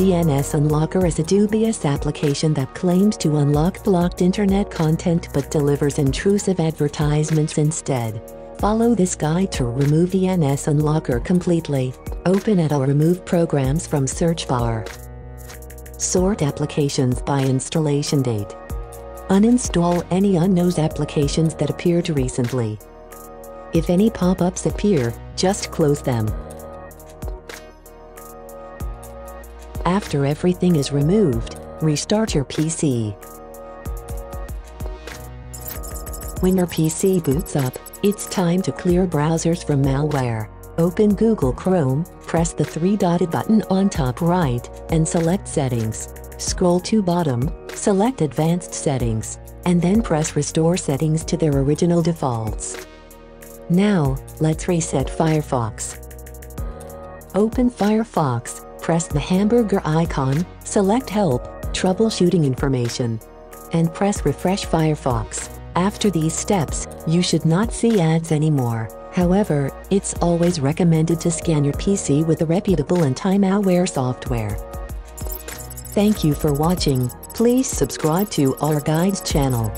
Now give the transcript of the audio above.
DNS Unlocker is a dubious application that claims to unlock blocked internet content but delivers intrusive advertisements instead. Follow this guide to remove DNS Unlocker completely. Open Add or remove programs from search bar. Sort applications by installation date. Uninstall any unknown applications that appeared recently. If any pop-ups appear, just close them. After everything is removed, restart your PC. When your PC boots up, it's time to clear browsers from malware. Open Google Chrome, press the three-dotted button on top right, and select Settings. Scroll to bottom, select Advanced Settings, and then press Restore Settings to their original defaults. Now, let's reset Firefox. Open Firefox, press the hamburger icon, select Help, Troubleshooting Information, and press Refresh Firefox. After these steps, you should not see ads anymore. However, it's always recommended to scan your PC with a reputable anti-malware software. Thank you for watching. Please subscribe to our guides channel.